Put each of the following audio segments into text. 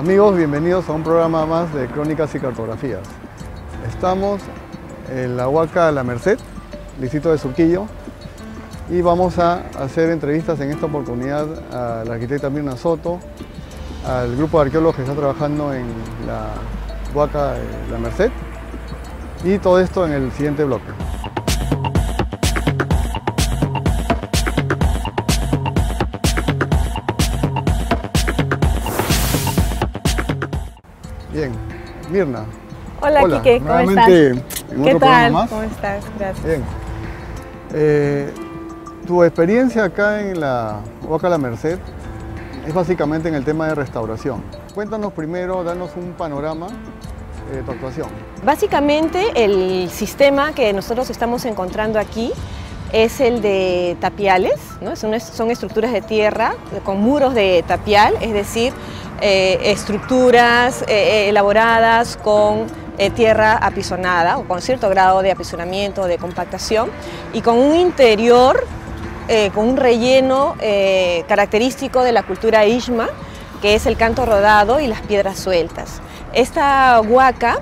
Amigos, bienvenidos a un programa más de Crónicas y Cartografías. Estamos en la Huaca La Merced, distrito de Surquillo, y vamos a hacer entrevistas en esta oportunidad a la arquitecta Mirna Soto, al grupo de arqueólogos que está trabajando en la Huaca La Merced, y todo esto en el siguiente bloque. Mirna. Hola, Hola, Quique, ¿cómo estás? en ¿Qué otro tal? más. ¿Cómo estás? Gracias. Bien. Eh, tu experiencia acá en la Huaca La Merced es básicamente en el tema de restauración. Cuéntanos primero, danos un panorama de tu actuación. Básicamente el sistema que nosotros estamos encontrando aquí es el de tapiales, ¿no? son, son estructuras de tierra con muros de tapial, es decir, eh, estructuras eh, elaboradas con eh, tierra apisonada o con cierto grado de apisonamiento, de compactación y con un interior, eh, con un relleno eh, característico de la cultura Ishma, que es el canto rodado y las piedras sueltas. Esta huaca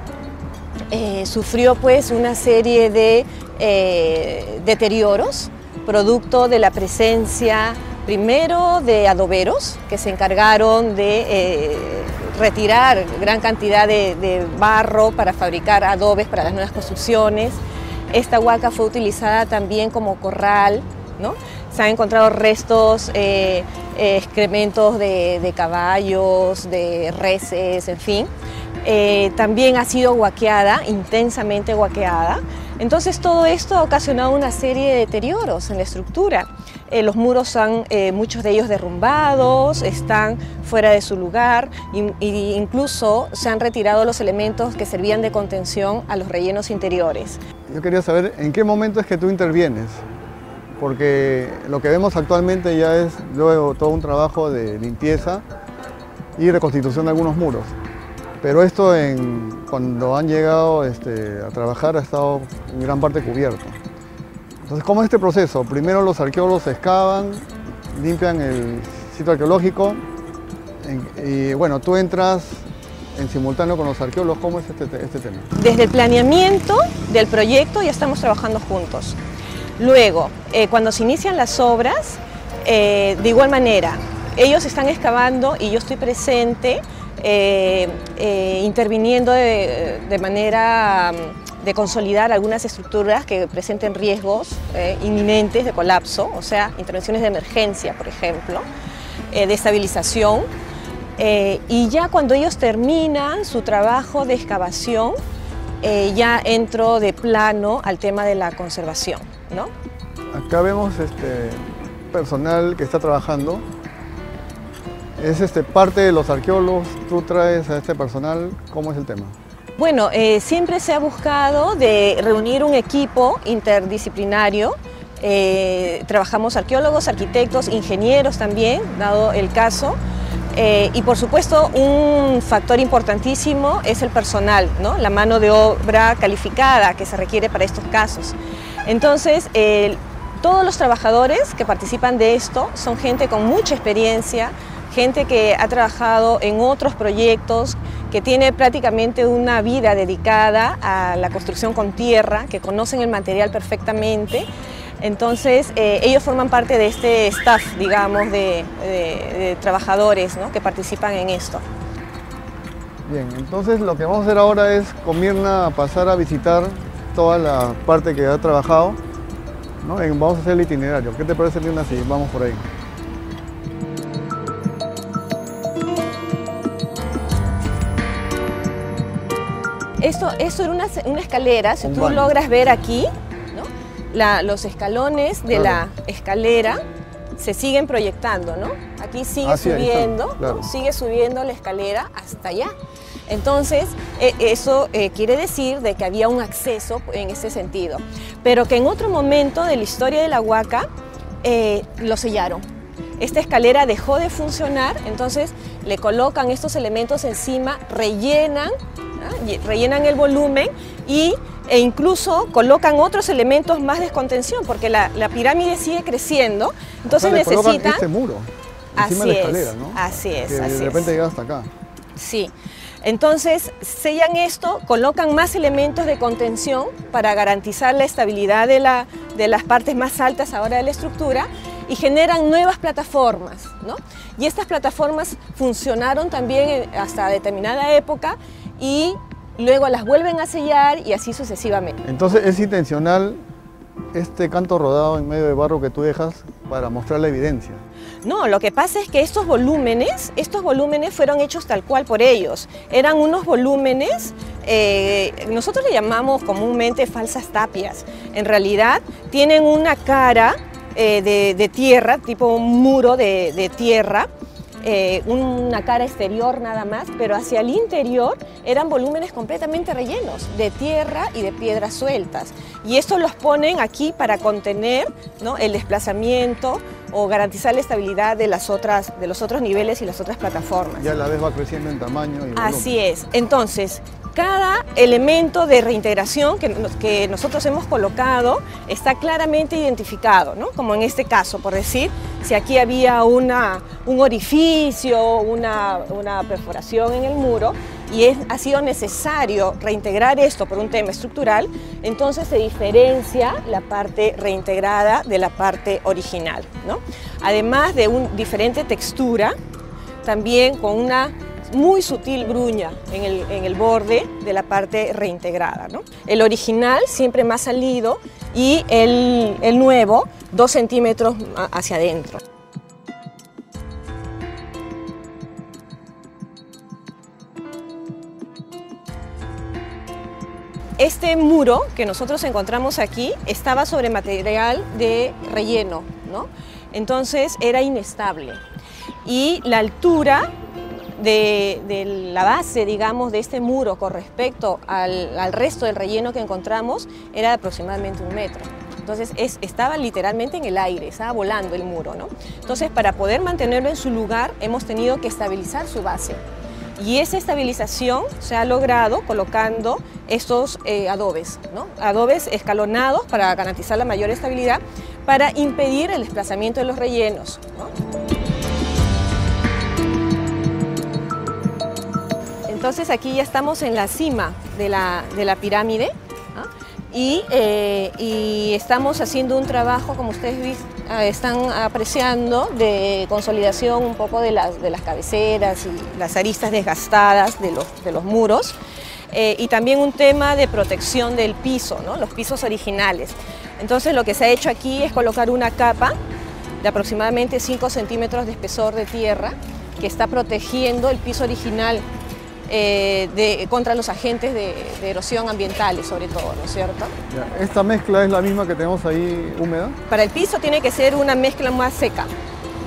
eh, sufrió pues una serie de eh, deterioros producto de la presencia primero de adoberos que se encargaron de eh, retirar gran cantidad de, de barro para fabricar adobes para las nuevas construcciones. Esta huaca fue utilizada también como corral, ¿no? Se han encontrado restos, eh, eh, excrementos de, de caballos, de reses, en fin. Eh, también ha sido guaqueada, intensamente guaqueada. Entonces todo esto ha ocasionado una serie de deterioros en la estructura. Eh, los muros han, eh, muchos de ellos derrumbados, están fuera de su lugar e incluso se han retirado los elementos que servían de contención a los rellenos interiores. Yo quería saber en qué momento es que tú intervienes, porque lo que vemos actualmente ya es luego todo un trabajo de limpieza y reconstitución de algunos muros. Pero esto cuando han llegado este, a trabajar ha estado en gran parte cubierto. Entonces, ¿cómo es este proceso? Primero los arqueólogos excavan, limpian el sitio arqueológico y bueno, tú entras en simultáneo con los arqueólogos. ¿Cómo es este, este tema? Desde el planeamiento del proyecto ya estamos trabajando juntos. Luego, eh, cuando se inician las obras, eh, de igual manera, ellos están excavando y yo estoy presente, eh, interviniendo de, de manera de consolidar algunas estructuras que presenten riesgos eh, inminentes de colapso, o sea, intervenciones de emergencia, por ejemplo, eh, de estabilización. Eh, y ya cuando ellos terminan su trabajo de excavación, ya entro de plano al tema de la conservación. ¿no? Acá vemos este personal que está trabajando. Es este, parte de los arqueólogos, tú traes a este personal, ¿cómo es el tema? Bueno, eh, siempre se ha buscado de reunir un equipo interdisciplinario. Eh, trabajamos arqueólogos, arquitectos, ingenieros también, dado el caso. Eh, y por supuesto, un factor importantísimo es el personal, ¿no? la mano de obra calificada que se requiere para estos casos. Entonces, todos los trabajadores que participan de esto son gente con mucha experiencia, gente que ha trabajado en otros proyectos, que tiene prácticamente una vida dedicada a la construcción con tierra, que conocen el material perfectamente. Entonces, eh, ellos forman parte de este staff, digamos, de, trabajadores que participan en esto. Bien, entonces lo que vamos a hacer ahora es con Mirna pasar a visitar toda la parte que ha trabajado. vamos a hacer el itinerario. ¿Qué te parece, Mirna, si vamos por ahí? Esto, esto era una, una escalera, si Un tú baño. logras ver aquí, ¿no? La- los escalones de Claro. la escalera se siguen proyectando, ¿no? Aquí sigue Ah, sí, subiendo, sigue subiendo la escalera hasta allá. Entonces, eh, eso eh, quiere decir de que había un acceso en ese sentido, pero que en otro momento de la historia de la Huaca eh, lo sellaron. Esta escalera dejó de funcionar, entonces le colocan estos elementos encima, rellenan, ¿ah? Rellenan el volumen y, e incluso colocan otros elementos más de contención, porque la, la pirámide sigue creciendo, entonces O sea, este muro encima Así de la es, escalera, ¿no? así es, Que así de repente es. llega hasta acá. Sí. Entonces, sellan esto, colocan más elementos de contención para garantizar la estabilidad de, la, de las partes más altas ahora de la estructura y generan nuevas plataformas. ¿no? Y estas plataformas funcionaron también hasta determinada época y luego las vuelven a sellar y así sucesivamente. Entonces es intencional este canto rodado en medio de barro que tú dejas para mostrar la evidencia. No, lo que pasa es que estos volúmenes, estos volúmenes fueron hechos tal cual por ellos. Eran unos volúmenes, eh, nosotros le llamamos comúnmente falsas tapias. En realidad tienen una cara eh, de, tierra, tipo un muro de tierra, eh, una cara exterior nada más, pero hacia el interior eran volúmenes completamente rellenos de tierra y de piedras sueltas. Y esto los ponen aquí para contener ¿no? el desplazamiento o garantizar la estabilidad de, las otras, de los otros niveles y las otras plataformas. Ya la vez va creciendo en tamaño y Así es. Entonces, cada elemento de reintegración que, que, nosotros hemos colocado está claramente identificado, ¿no? como en este caso, por decir, si aquí había una, un orificio, una, una perforación en el muro, y es, ha sido necesario reintegrar esto por un tema estructural, entonces se diferencia la parte reintegrada de la parte original. ¿no? Además de una diferente textura, también con una muy sutil gruña en el, borde de la parte reintegrada. El original siempre más salido y el, el nuevo dos centímetros hacia adentro. Este muro que nosotros encontramos aquí estaba sobre material de relleno, ¿no? entonces era inestable y la altura de, la base, digamos, de este muro con respecto al, resto del relleno que encontramos era de aproximadamente un metro. Entonces estaba literalmente en el aire, estaba volando el muro. ¿no? Entonces para poder mantenerlo en su lugar hemos tenido que estabilizar su base. Y esa estabilización se ha logrado colocando estos eh, adobes, ¿no? adobes escalonados para garantizar la mayor estabilidad, para impedir el desplazamiento de los rellenos. Entonces aquí ya estamos en la cima de la, pirámide eh, y, estamos haciendo un trabajo, como ustedes ah, están apreciando, de consolidación un poco de las, de las cabeceras y las aristas desgastadas de los, de los muros. Eh, y también un tema de protección del piso, ¿no? los pisos originales. Entonces lo que se ha hecho aquí es colocar una capa de aproximadamente 5 centímetros de espesor de tierra que está protegiendo el piso original eh, de, contra los agentes de, erosión ambientales, sobre todo, ¿no es cierto? ¿Esta mezcla es la misma que tenemos ahí húmeda? Para el piso tiene que ser una mezcla más seca,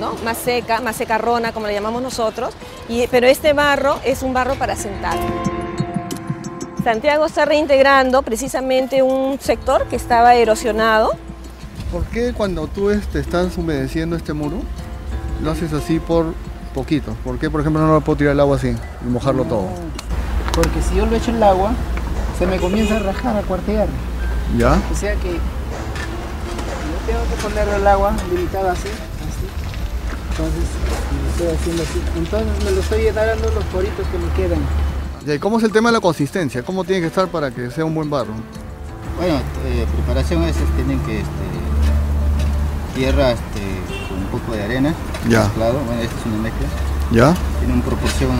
¿no? Más seca, más secarrona, como la llamamos nosotros, y, pero este barro es un barro para sentar. Santiago está reintegrando precisamente un sector que estaba erosionado. ¿Por qué cuando tú este, estás humedeciendo este muro, lo haces así por poquito. ¿Por qué, por ejemplo, no lo puedo tirar el agua así y mojarlo todo? Porque si yo lo echo en el agua, se me comienza a rajar, a cuartear. ¿Ya? O sea que yo tengo que ponerlo el agua limitado así, así. Entonces, lo estoy haciendo así. Entonces me lo estoy dando los poritos que me quedan. ¿Y cómo es el tema de la consistencia? ¿Cómo tiene que estar para que sea un buen barro? Bueno, eh, preparación es, tienen que este, tierra este, con un poco de arena ya. Claro, bueno, esta es una mezcla. ¿Ya? Tiene una proporción,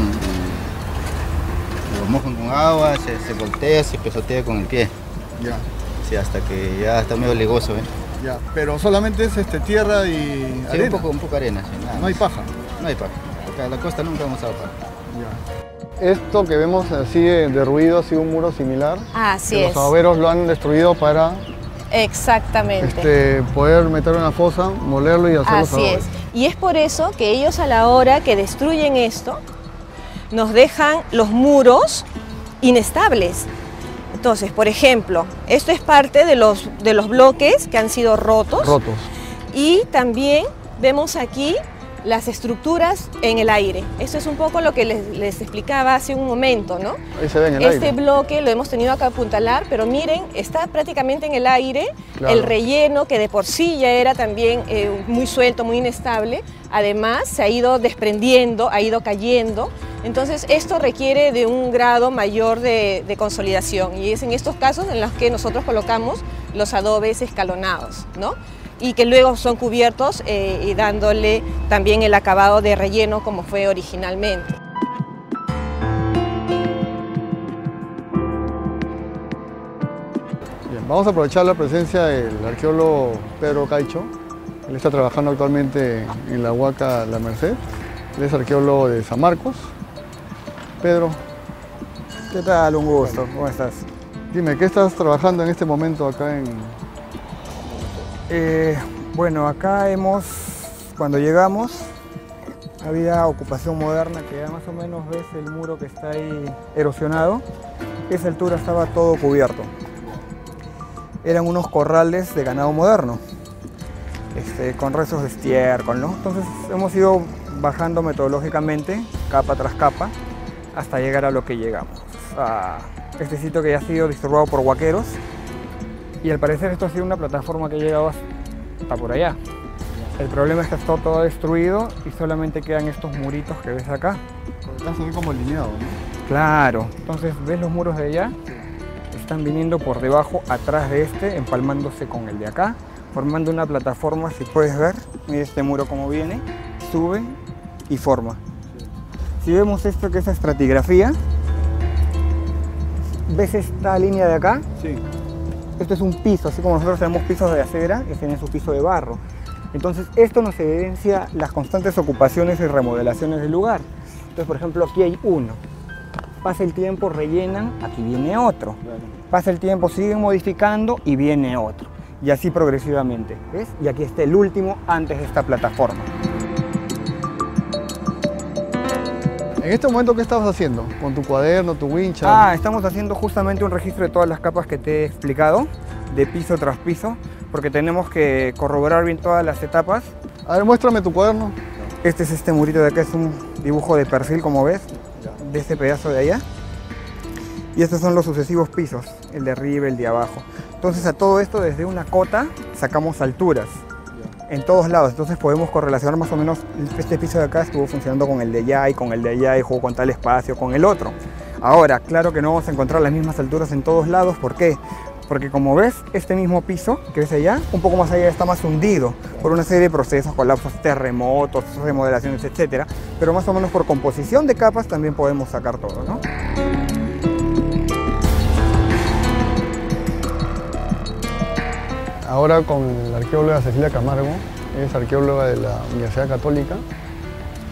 lo mojan con agua, se, voltea, se pesotea con el pie. Ya. Sí, hasta que ya está medio legoso, ¿eh? Ya, pero solamente es este, tierra y sí, arena. Un poco, un poco arena, sí, nada No hay paja. No hay paja. Acá en la costa nunca hemos usado paja. Ya. Esto que vemos así derruido ha sido un muro similar. Así es. Los adoberos lo han destruido para Exactamente. Este, poder meterlo en la fosa, molerlo y hacerlo Así es. Y es por eso que ellos a la hora que destruyen esto, nos dejan los muros inestables. Entonces, por ejemplo, esto es parte de los, de los bloques que han sido rotos. Rotos. Y también vemos aquí las estructuras en el aire. Eso es un poco lo que les, explicaba hace un momento, ¿no? Ahí se ve en el este bloque lo hemos tenido que apuntalar, pero miren, está prácticamente en el aire. El relleno, que de por sí ya era también eh, muy suelto, muy inestable, además se ha ido desprendiendo, ha ido cayendo. Entonces esto requiere de un grado mayor de, de consolidación y es en estos casos en los que nosotros colocamos los adobes escalonados, ¿no? Y que luego son cubiertos eh, y dándole también el acabado de relleno como fue originalmente. Bien, vamos a aprovechar la presencia del arqueólogo Pedro Caicho. Él está trabajando actualmente en la Huaca La Merced. Él es arqueólogo de San Marcos. Pedro. ¿Qué tal? Un gusto. ¿Cómo estás? Dime, ¿qué estás trabajando en este momento acá en, eh, bueno, acá hemos, cuando llegamos, había ocupación moderna que ya más o menos ves el muro que está ahí erosionado. Esa altura estaba todo cubierto. Eran unos corrales de ganado moderno, este, con restos de estiércol, ¿no? Entonces hemos ido bajando metodológicamente, capa tras capa, hasta llegar a lo que llegamos. A este sitio que ya ha sido disturbado por huaqueros, y al parecer esto ha sido una plataforma que ha llegado hasta por allá. El problema es que está todo destruido y solamente quedan estos muritos que ves acá. Están como alineados, ¿no? Claro. Entonces, ¿ves los muros de allá? Están viniendo por debajo, atrás de este, empalmándose con el de acá, formando una plataforma, si puedes ver. Mira este muro como viene, sube y forma. Si vemos esto que es estratigrafía, ¿ves esta línea de acá? Sí. Esto es un piso, así como nosotros tenemos pisos de acera, este tiene su piso de barro. Entonces esto nos evidencia las constantes ocupaciones y remodelaciones del lugar. Entonces, por ejemplo, aquí hay uno. Pasa el tiempo, rellenan, aquí viene otro. Pasa el tiempo, siguen modificando y viene otro. Y así progresivamente. ¿Ves? Y aquí está el último antes de esta plataforma. En este momento, ¿qué estabas haciendo? ¿Con tu cuaderno, tu wincha? Ah, estamos haciendo justamente un registro de todas las capas que te he explicado, de piso tras piso, porque tenemos que corroborar bien todas las etapas. A ver, muéstrame tu cuaderno. Este es este murito de acá, es un dibujo de perfil, como ves, de este pedazo de allá. Y estos son los sucesivos pisos, el de arriba, el de abajo. Entonces a todo esto, desde una cota, sacamos alturas en todos lados, entonces podemos correlacionar más o menos este piso de acá estuvo funcionando con el de allá y con el de allá y jugó con tal espacio, con el otro. Ahora, claro que no vamos a encontrar las mismas alturas en todos lados, ¿por qué? Porque como ves, este mismo piso que ves allá, un poco más allá está más hundido por una serie de procesos, colapsos, terremotos, remodelaciones, etcétera, pero más o menos por composición de capas también podemos sacar todo, ¿no? Ahora con la arqueóloga Cecilia Camargo, es arqueóloga de la Universidad Católica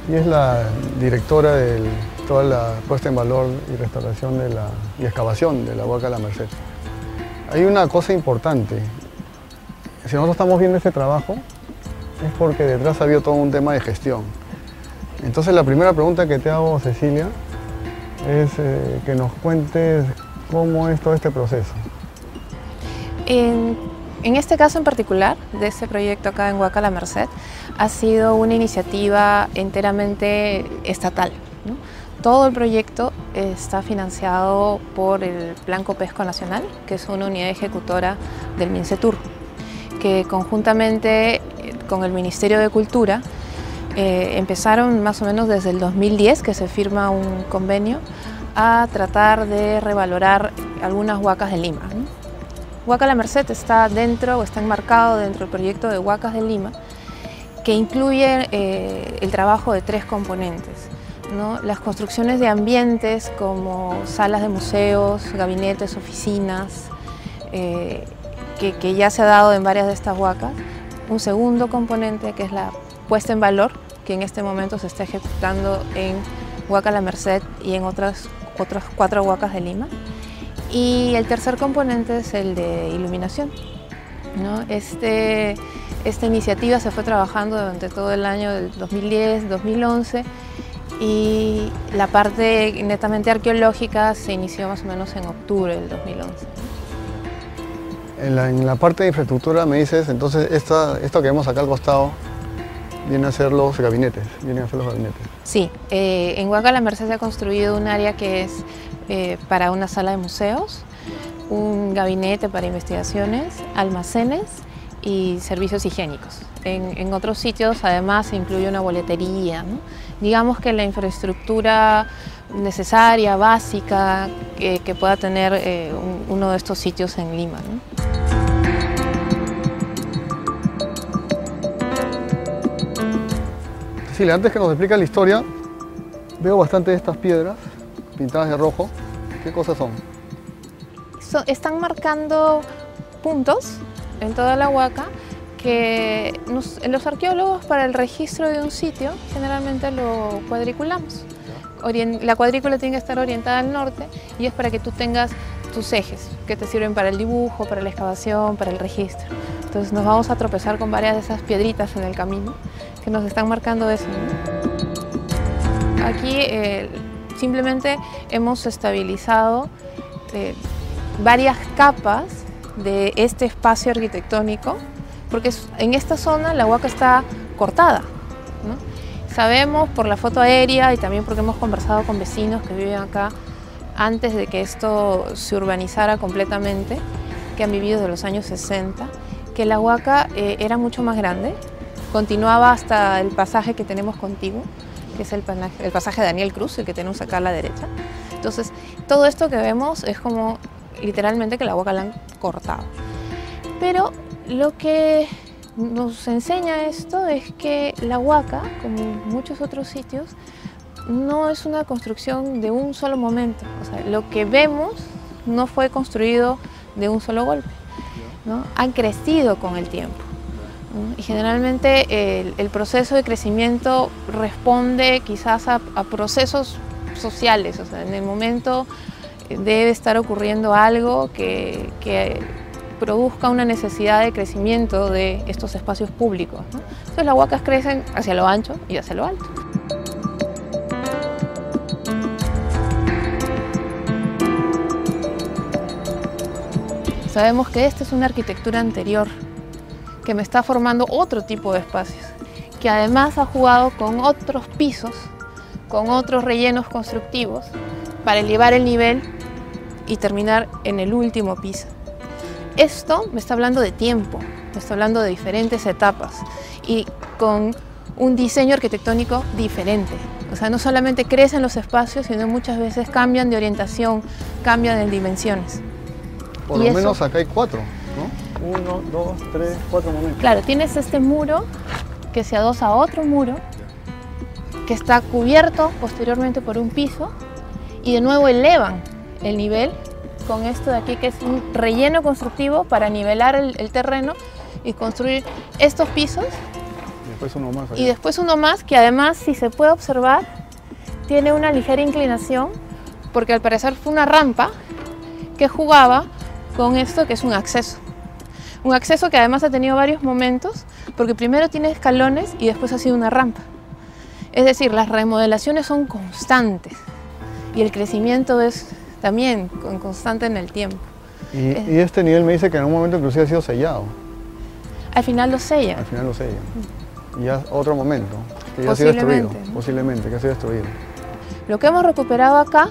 y es la directora de toda la puesta en valor y restauración de la, y excavación de la Huaca de la Merced. Hay una cosa importante, si nosotros estamos viendo este trabajo es porque detrás ha habido todo un tema de gestión. Entonces la primera pregunta que te hago, Cecilia, es eh, que nos cuentes cómo es todo este proceso. En este caso en particular, de este proyecto acá en Huaca La Merced, ha sido una iniciativa enteramente estatal. Todo el proyecto está financiado por el Plan Copesco Nacional, que es una unidad ejecutora del MINCETUR, que conjuntamente eh, con el Ministerio de Cultura eh, empezaron más o menos desde el 2010, que se firma un convenio, a tratar de revalorar algunas huacas de Lima. Huaca La Merced está dentro o está enmarcado dentro del proyecto de Huacas de Lima, que incluye eh, el trabajo de tres componentes. Las construcciones de ambientes como salas de museos, gabinetes, oficinas, eh, que, ya se ha dado en varias de estas huacas. Un segundo componente que es la puesta en valor, que en este momento se está ejecutando en Huaca La Merced y en otras, otras cuatro huacas de Lima. Y el tercer componente es el de iluminación. ¿no? Este, esta iniciativa se fue trabajando durante todo el año del 2010, 2011 y la parte netamente arqueológica se inició más o menos en octubre del 2011. En la, parte de infraestructura me dices, entonces esto que vemos acá al costado vienen a ser los gabinetes, vienen a ser los gabinetes. Sí, eh, en Huaca la Merced se ha construido un área que es eh, para una sala de museos, un gabinete para investigaciones, almacenes y servicios higiénicos. En, otros sitios además se incluye una boletería. Digamos que la infraestructura necesaria, básica, que, pueda tener eh, un- uno de estos sitios en Lima. ¿no? Cecilia, antes que nos explique la historia, veo bastante de estas piedras pintadas de rojo. ¿Qué cosas son? So- están marcando puntos en toda la Huaca que nos- los arqueólogos para el registro de un sitio generalmente lo cuadriculamos. La cuadrícula tiene que estar orientada al norte y es para que tú tengas tus ejes que te sirven para el dibujo, para la excavación, para el registro. Entonces nos vamos a tropezar con varias de esas piedritas en el camino que nos están marcando eso. ¿no? Aquí eh, simplemente hemos estabilizado eh, varias capas de este espacio arquitectónico, porque en esta zona la huaca está cortada. ¿no? Sabemos por la foto aérea y también porque hemos conversado con vecinos que viven acá antes de que esto se urbanizara completamente, que han vivido desde los años 60, que la huaca eh, era mucho más grande, continuaba hasta el pasaje que tenemos contigo, que es el, el pasaje Daniel Cruz, el que tenemos acá a la derecha. Entonces, todo esto que vemos es como literalmente que la huaca la han cortado. Pero lo que nos enseña esto es que la huaca, como muchos otros sitios, no es una construcción de un solo momento. O sea, lo que vemos no fue construido de un solo golpe. ¿no? Han crecido con el tiempo. Y generalmente el, proceso de crecimiento responde quizás a, procesos sociales. O sea, en el momento eh, debe estar ocurriendo algo que, produzca una necesidad de crecimiento de estos espacios públicos. Entonces las huacas crecen hacia lo ancho y hacia lo alto. Sabemos que esta es una arquitectura anterior que me está formando otro tipo de espacios, que además ha jugado con otros pisos, con otros rellenos constructivos para elevar el nivel y terminar en el último piso. Esto me está hablando de tiempo, me está hablando de diferentes etapas y con un diseño arquitectónico diferente. O sea, no solamente crecen los espacios, sino muchas veces cambian de orientación, cambian de dimensiones. Por Y lo eso- menos acá hay cuatro, ¿no? Uno, dos, tres, cuatro momentos. Claro, tienes este muro que se adosa a otro muro que está cubierto posteriormente por un piso y de nuevo elevan el nivel con esto de aquí que es un relleno constructivo para nivelar el, el terreno y construir estos pisos Y después uno más. y después uno más que además si se puede observar tiene una ligera inclinación porque al parecer fue una rampa que jugaba con esto que es un acceso. Un acceso que además ha tenido varios momentos porque primero tiene escalones y después ha sido una rampa. Es decir, las remodelaciones son constantes y el crecimiento es también con- constante en el tiempo. Y, y este nivel me dice que en un momento inclusive ha sido sellado. Al final lo sella. Al final lo sellan. Y ya otro momento, que ya ha sido destruido. Posiblemente, que ha sido destruido. Lo que hemos recuperado acá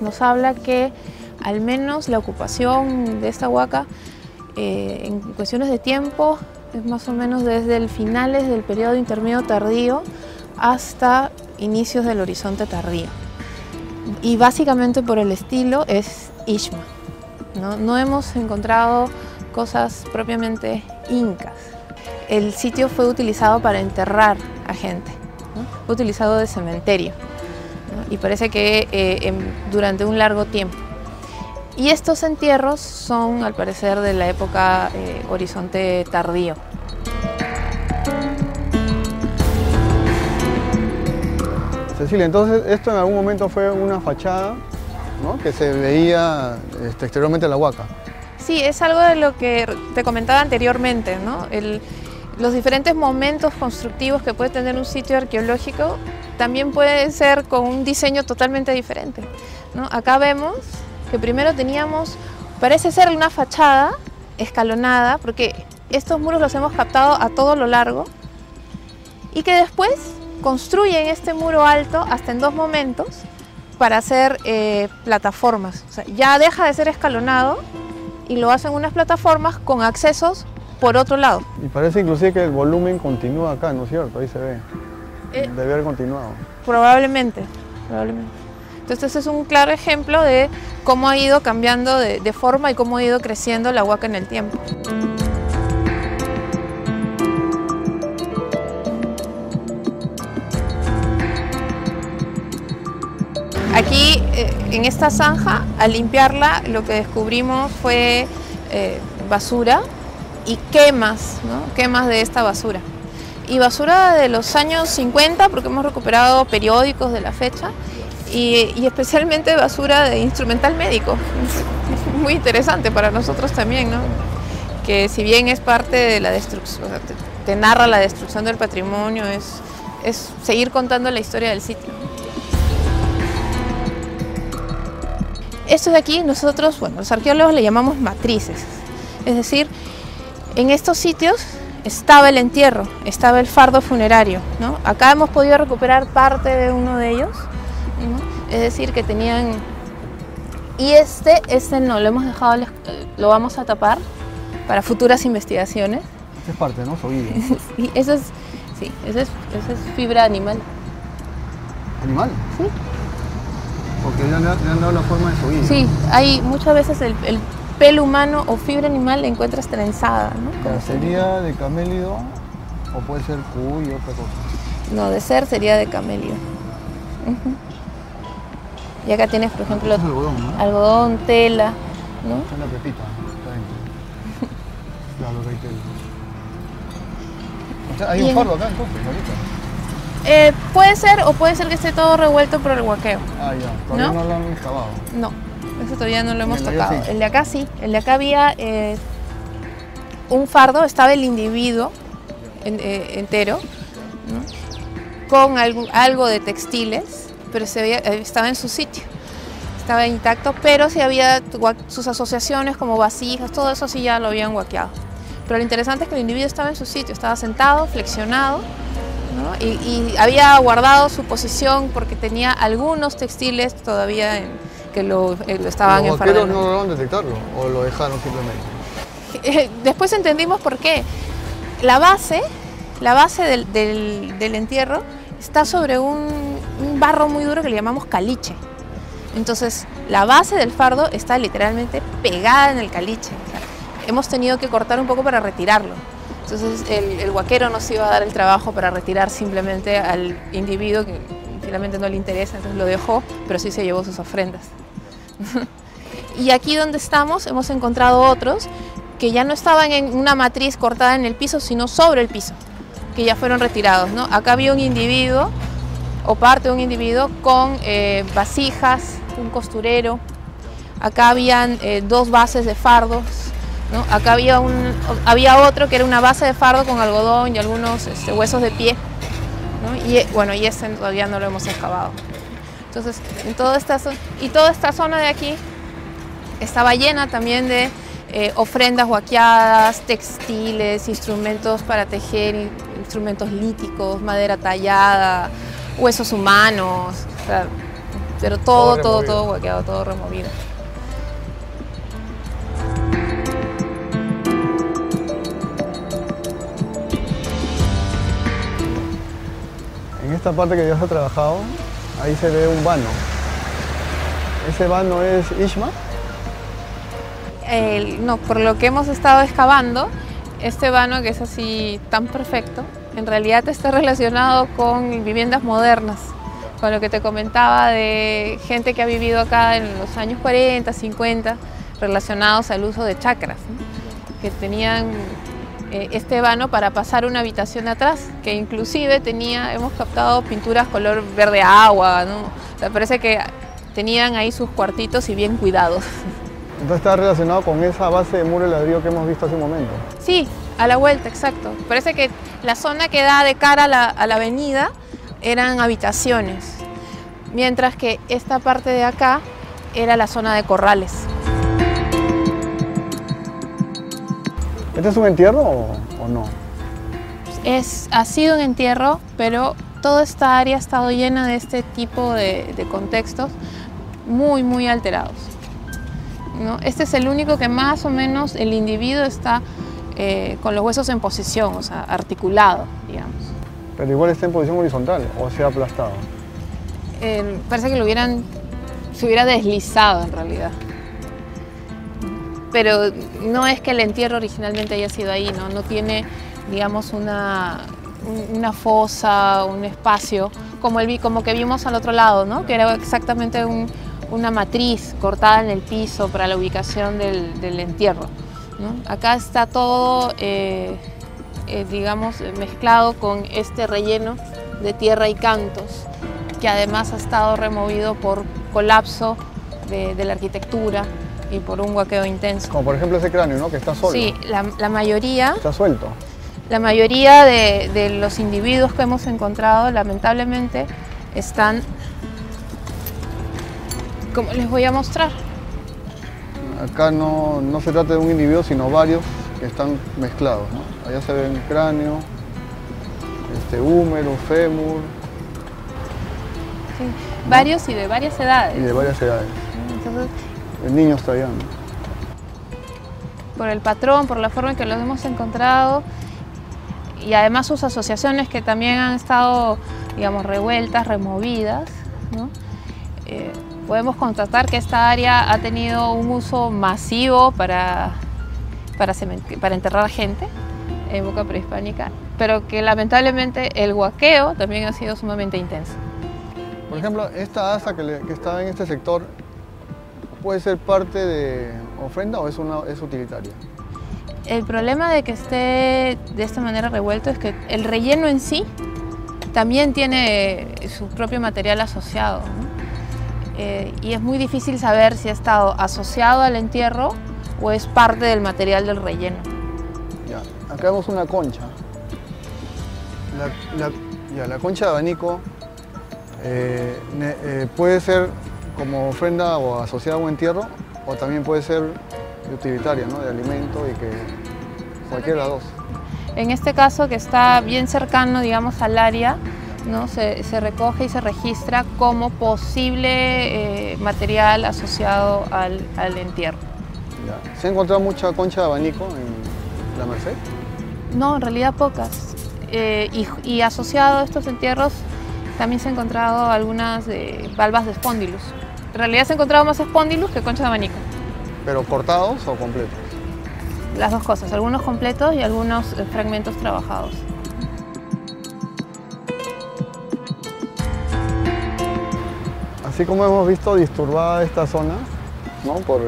nos habla que al menos la ocupación de esta huaca eh, en cuestiones de tiempo es más o menos desde el finales del periodo intermedio tardío hasta inicios del horizonte tardío. Y básicamente por el estilo es Ishma. No, hemos encontrado cosas propiamente incas. El sitio fue utilizado para enterrar a gente, fue utilizado de cementerio y parece que eh, durante un largo tiempo. Y estos entierros son, al parecer, de la época eh, horizonte tardío. Cecilia, entonces esto en algún momento fue una fachada ¿no? que se veía este, exteriormente en la huaca. Sí, es algo de lo que te comentaba anteriormente, ¿no? El- los diferentes momentos constructivos que puede tener un sitio arqueológico también pueden ser con un diseño totalmente diferente. ¿no? Acá vemos que primero teníamos, parece ser una fachada escalonada, porque estos muros los hemos captado a todo lo largo y que después construyen este muro alto hasta en dos momentos para hacer eh, plataformas. O sea, ya deja de ser escalonado y lo hacen unas plataformas con accesos por otro lado. Y parece inclusive que el volumen continúa acá, ¿no es cierto? Ahí se ve. Eh. Debe haber continuado. Probablemente, probablemente. Entonces es un claro ejemplo de cómo ha ido cambiando de, forma y cómo ha ido creciendo la huaca en el tiempo. Aquí, eh, en esta zanja, al limpiarla, lo que descubrimos fue eh, basura y quemas, ¿no? quemas de esta basura. Y basura de los años 50, porque hemos recuperado periódicos de la fecha, y, y especialmente basura de instrumental médico. Muy interesante para nosotros también, ¿no? que si bien es parte de la destrucción, o sea, te, te narra la destrucción del patrimonio, es, es seguir contando la historia del sitio. Esto de aquí nosotros, bueno, los arqueólogos le llamamos matrices. Es decir, en estos sitios estaba el entierro, estaba el fardo funerario. ¿no? Acá hemos podido recuperar parte de uno de ellos. Es decir, que tenían... Y este, este no, lo hemos dejado, lo vamos a tapar para futuras investigaciones. Esta es parte, ¿no? Soy y eso es, sí, eso es, eso es fibra animal. ¿Animal? Sí. Porque le han, le han dado la forma de su Sí, hay muchas veces el, el pelo humano o fibra animal la encuentras trenzada, ¿no? Sería de camélido o puede ser cuy y otra cosa. No, de ser sería de camelio. Ujú. Y acá tienes, por ejemplo, algodón, ¿no? algodón, tela, ¿no? Está en la pepita, está dentro. Claro, que hay tela. O sea, hay un fardo acá entonces, ahorita. Eh, puede ser o puede ser que esté todo revuelto por el huaqueo. Ah, ya. Todavía ¿No? no, lo han excavado. No, eso todavía no lo hemos el tocado. sí. El de acá sí, el de acá había eh, un fardo, estaba el individuo en- eh, entero, ¿no? con algo, algo de textiles, pero se veía- eh, estaba en su sitio. Estaba intacto, pero sí había sus asociaciones como vasijas, todo eso sí ya lo habían guaqueado. Pero lo interesante es que el individuo estaba en su sitio, estaba sentado, flexionado, ¿no? y, y había guardado su posición porque tenía algunos textiles todavía en- que lo, eh, lo estaban ¿Los no lograron detectarlo o lo dejaron simplemente? Eh, Después entendimos por qué. La base, la base del, del- del entierro está sobre un, un barro muy duro que le llamamos caliche. Entonces, la base del fardo está literalmente pegada en el caliche. Hemos tenido que cortar un poco para retirarlo. Entonces, el, el huaquero nos iba a dar el trabajo para retirar simplemente al individuo que finalmente no le interesa, entonces lo dejó, pero sí se llevó sus ofrendas. y aquí donde estamos hemos encontrado otros que ya no estaban en una matriz cortada en el piso, sino sobre el piso, que ya fueron retirados. ¿no? Acá había un individuo o parte de un individuo con eh, vasijas, un costurero. Acá habían eh, dos bases de fardos. Acá había, un, había otro que era una base de fardo con algodón y algunos este, huesos de pie. Y eh, bueno, y ese todavía no lo hemos excavado. Entonces, en toda esta, y toda esta zona de aquí estaba llena también de ofrendas huaqueadas, textiles, instrumentos para tejer, in- instrumentos líticos, madera tallada, huesos humanos, o sea, pero todo, Todo todo, todo todo removido. En esta parte que se ha trabajado, ahí se ve un vano. ¿Ese vano es Ishma? El- no, por lo que hemos estado excavando, este vano que es así tan perfecto, en realidad está relacionado con viviendas modernas, con lo que te comentaba de gente que ha vivido acá en los años 40, 50, relacionados al uso de chacras, ¿no? que tenían eh, este vano para pasar una habitación atrás, que inclusive tenía, hemos captado pinturas color verde agua, ¿no? O sea, parece que tenían ahí sus cuartitos y bien cuidados. Entonces está relacionado con esa base de muro de ladrillo que hemos visto hace un momento. Sí, a la vuelta, exacto. Parece que la zona que da de cara a la, a la avenida eran habitaciones, mientras que esta parte de acá era la zona de corrales. ¿Este es un entierro o, o no? Es, ha sido un entierro, pero toda esta área ha estado llena de este tipo de, de contextos muy, muy alterados. ¿no? Este es el único que más o menos el individuo está eh, con los huesos en posición, o sea, articulado, digamos. Pero igual está en posición horizontal o se ha aplastado. Eh, parece que lo hubieran, se hubiera deslizado en realidad. Pero no es que el entierro originalmente haya sido ahí, ¿no? No tiene, digamos, una, un- una fosa, un espacio, como, el, como que vimos al otro lado, ¿no? Que era exactamente un- una matriz cortada en el piso para la ubicación del, del entierro. ¿No? Acá está todo, eh, eh, digamos, mezclado con este relleno de tierra y cantos, que además ha estado removido por colapso de, de la arquitectura y por un huaqueo intenso. Como por ejemplo ese cráneo, ¿no? Que está solo. Sí, la, la mayoría, Está suelto. la mayoría de, de los individuos que hemos encontrado, lamentablemente, están, como les voy a mostrar, Acá no, no se trata de un individuo, sino varios que están mezclados. ¿no? Allá se ven cráneo, este, húmero, fémur sí, varios y de varias edades. y de varias edades. Entonces, El niño está allá. por el patrón, por la forma en que los hemos encontrado y además sus asociaciones que también han estado, digamos, revueltas, removidas, ¿no? Podemos constatar que esta área ha tenido un uso masivo para, para, para enterrar gente en época prehispánica, pero que lamentablemente el huaqueo también ha sido sumamente intenso. Por ejemplo, esta asa que, le- que está en este sector puede ser parte de ofrenda o es, una, es utilitaria. El problema de que esté de esta manera revuelto es que el relleno en sí también tiene su propio material asociado. ¿no? Eh, y es muy difícil saber si ha estado asociado al entierro o es parte del material del relleno. Ya, acá vemos una concha. La, la- ya, la concha de abanico eh, eh, puede ser como ofrenda o asociada a un entierro o también puede ser utilitaria, ¿no? de alimento y que cualquiera de las dos. En este caso, que está bien cercano, digamos, al área, ¿no? se, se recoge y se registra como posible eh, material asociado al, al entierro. Ya. ¿Se ha encontrado mucha concha de abanico en la Merced? No, en realidad pocas. Eh, y, y asociado a estos entierros también se han encontrado algunas de valvas de espóndilus. En realidad se ha encontrado más espóndilus que concha de abanico. ¿Pero cortados o completos? Las dos cosas, algunos completos y algunos eh, fragmentos trabajados. Así como hemos visto disturbada esta zona, ¿no? Por,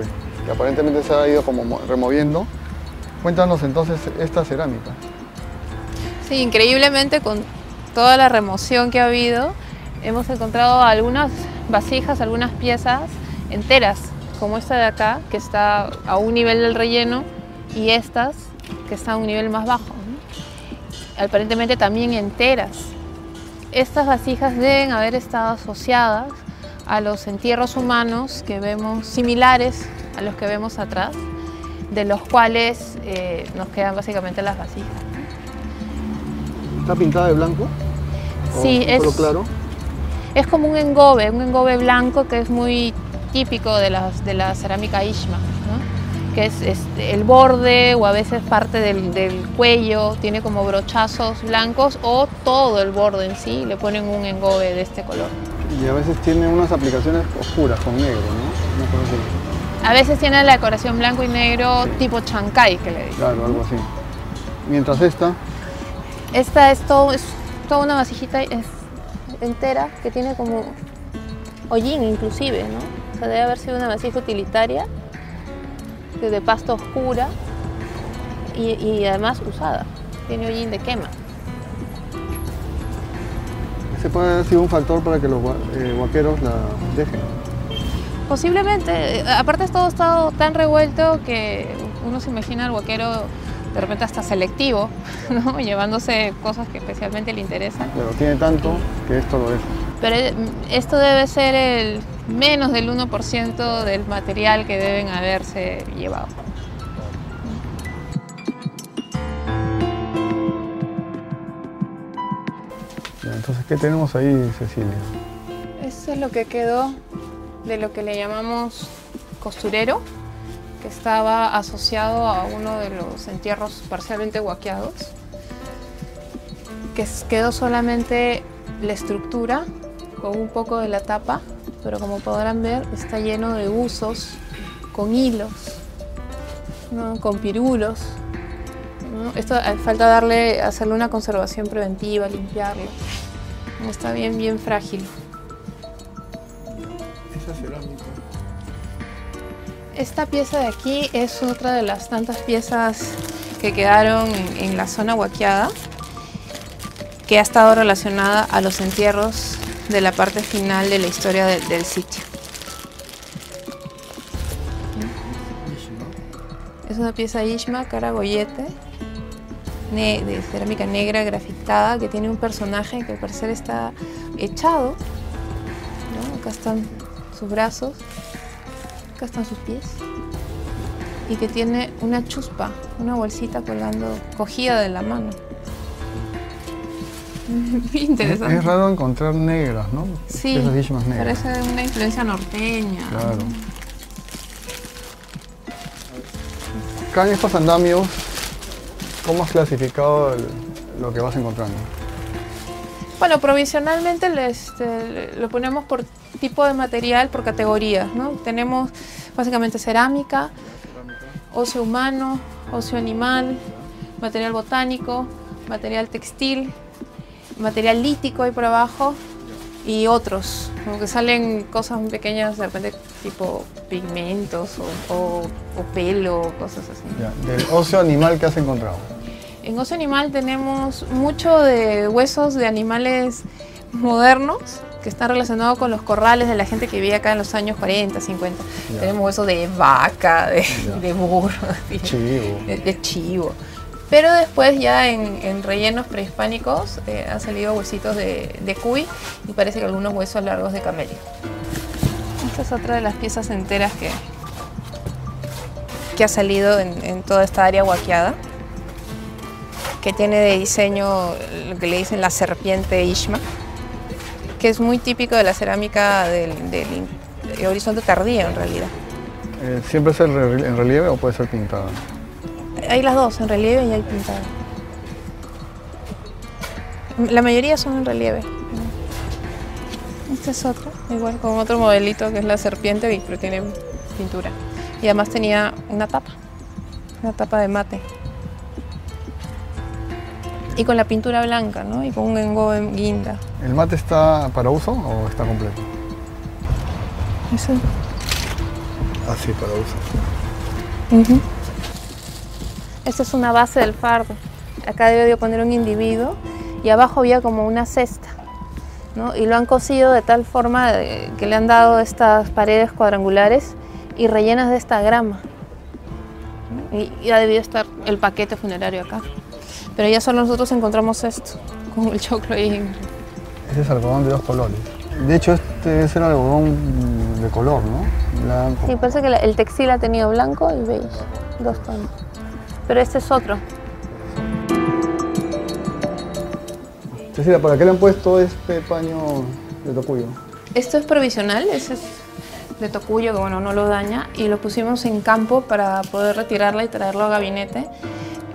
que aparentemente se ha ido como mo- removiendo, cuéntanos entonces esta cerámica. Sí, increíblemente con toda la remoción que ha habido, hemos encontrado algunas vasijas, algunas piezas enteras, como esta de acá, que está a un nivel del relleno, y estas, que están a un nivel más bajo. Aparentemente también enteras. Estas vasijas deben haber estado asociadas a los entierros humanos que vemos, similares a los que vemos atrás, de los cuales eh, nos quedan básicamente las vasijas. ¿Está pintada de blanco? ¿O Sí, un es- claro? Es como un engobe, un engobe blanco que es muy típico de la, de la cerámica Ishma, ¿no? que es este, el borde o a veces parte del, del cuello, tiene como brochazos blancos o todo el borde en sí, le ponen un engobe de este color. Y a veces tiene unas aplicaciones oscuras con negro, ¿no? A veces tiene la decoración blanco y negro tipo chancay, que le dicen. Claro, algo así. Mientras esta, Esta es, todo, es toda una vasijita es entera que tiene como hollín inclusive, ¿no? O sea, debe haber sido una vasija utilitaria de de pasta oscura y, y además usada. Tiene hollín de quema. Ese puede haber sido un factor para que los eh, guaqueros la dejen. Posiblemente, eh, aparte es todo estado tan revuelto que uno se imagina al huaquero de repente hasta selectivo, ¿no? Llevándose cosas que especialmente le interesan. Pero tiene tanto que esto lo deja. Pero eh, esto debe ser el menos del 1% del material que deben haberse llevado. Entonces, ¿qué tenemos ahí, Cecilia? Esto es lo que quedó de lo que le llamamos costurero, que estaba asociado a uno de los entierros parcialmente guaqueados, que quedó solamente la estructura con un poco de la tapa, pero como podrán ver está lleno de usos, con hilos, con pirulos. Esto eh, falta darle, hacerle una conservación preventiva, limpiarlo. Está bien, bien frágil. Esa cerámica. Esta pieza de aquí es otra de las tantas piezas que quedaron en, en la zona huaqueada, que ha estado relacionada a los entierros de la parte final de la historia de- del sitio. Es una pieza Ishma, cara goyete, ne- de cerámica negra que tiene un personaje que al parecer está echado. ¿no? Acá están sus brazos, acá están sus pies. Y que tiene una chuspa, una bolsita colgando, cogida de la mano. Es, interesante. es raro encontrar negras, ¿no? Sí, Esas Ishmas negras. parece una influencia norteña. Claro. Acá en estos andamios, ¿cómo has clasificado el- lo que vas encontrando? Bueno, provisionalmente le- este, lo ponemos por tipo de material, por categorías, ¿no? Tenemos básicamente cerámica, óseo humano, óseo animal, material botánico, material textil, material lítico ahí por abajo y otros, como que salen cosas muy pequeñas, de repente tipo pigmentos o, o- o pelo, cosas así. Ya, del óseo animal que has encontrado. En oso animal tenemos mucho de huesos de animales modernos que están relacionados con los corrales de la gente que vivía acá en los años 40, 50. Ya. Tenemos huesos de vaca, de, de burro, de, Chivo. de- de chivo. Pero después ya en, en rellenos prehispánicos eh, han salido huesitos de, de cuy y parece que algunos huesos largos de camello. Esta es otra de las piezas enteras que, que ha salido en, en toda esta área huaqueada, que tiene de diseño lo que le dicen la serpiente Ishma, que es muy típico de la cerámica del, del in- horizonte tardío en realidad. Eh, ¿Siempre es en relieve o puede ser pintada? Hay las dos, en relieve y hay pintada. La mayoría son en relieve. Este es otro, igual con otro modelito que es la serpiente, pero tiene pintura. Y además tenía una tapa, una tapa de mate. Y con la pintura blanca, ¿no? Y con un engobe en guinda. ¿El mate está para uso o está completo? Eso. Ah, sí, para uso. Ujú. Esta es una base del fardo. Acá debe de poner un individuo y abajo había como una cesta. ¿no? Y lo han cosido de tal forma que le han dado estas paredes cuadrangulares y rellenas de esta grama. Y ya debió estar el paquete funerario acá. Pero ya solo nosotros encontramos esto, con el choclo ahí. Ese es algodón de dos colores. De hecho, este es el algodón de color, ¿no? Blanco. Sí, parece que el textil ha tenido blanco y beige, dos tonos. Pero este es otro. Cecilia, ¿para qué le han puesto este paño de tocuyo? Esto es provisional, ese es de tocuyo, que bueno, no lo daña, y lo pusimos en campo para poder retirarla y traerlo a gabinete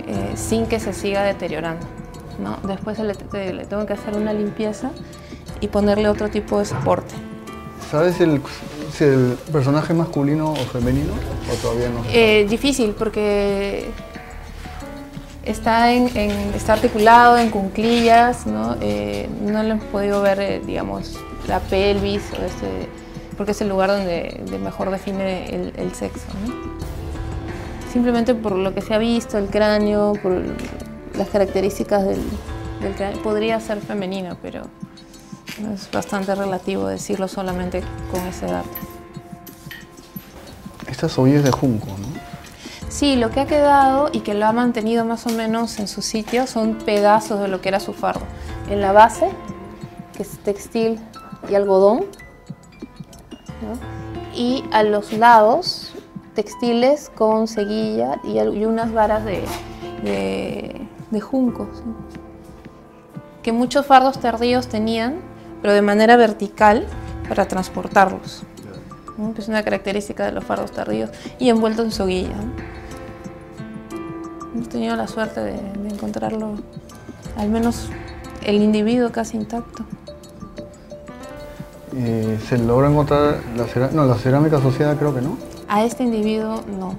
eh, sin que se siga deteriorando. ¿no? Después le, le tengo que hacer una limpieza y ponerle otro tipo de soporte. ¿Sabes el, si el personaje masculino o femenino? ¿O todavía no? Eh, difícil porque está, en, en- está articulado en cunclillas, ¿no? Eh, no le hemos podido ver, eh, digamos, la pelvis, o este- porque es el lugar donde, donde mejor define el, el sexo. ¿no? Simplemente por lo que se ha visto, el cráneo, por las características del, del cráneo, podría ser femenino, pero es bastante relativo decirlo solamente con ese dato. Estas ollas de junco, ¿no? Sí, lo que ha quedado y que lo ha mantenido más o menos en su sitio son pedazos de lo que era su fardo. En la base, que es textil y algodón, ¿no? y a los lados, textiles con seguilla y, unas varas de, de, de juncos. que muchos fardos tardíos tenían, pero de manera vertical para transportarlos. es una característica de los fardos tardíos y envuelto en soguilla. ¿no? Hemos tenido la suerte de, de encontrarlo, al menos el individuo casi intacto. Eh, ¿Se logró encontrar la cerámica? No, la cerámica asociada creo que no. A este individuo no.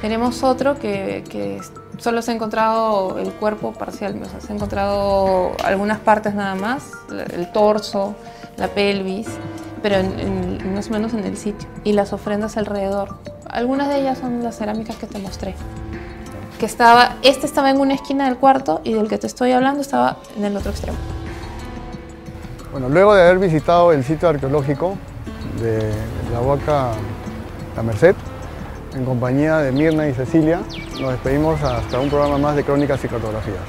Tenemos otro que, que solo se ha encontrado el cuerpo parcial, o sea, se ha encontrado algunas partes nada más, el torso, la pelvis, pero en- en- más o menos en el sitio, y las ofrendas alrededor. Algunas de ellas son las cerámicas que te mostré. Que estaba, este estaba en una esquina del cuarto y del que te estoy hablando estaba en el otro extremo. Bueno, luego de haber visitado el sitio arqueológico de la Huaca La Merced, en compañía de Mirna y Cecilia, nos despedimos hasta un programa más de Crónicas y Cartografías.